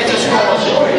frente às escola.